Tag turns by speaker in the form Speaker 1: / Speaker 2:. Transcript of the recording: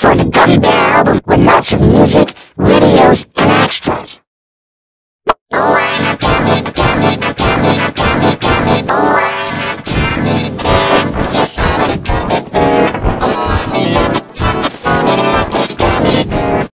Speaker 1: for the Gummy Bear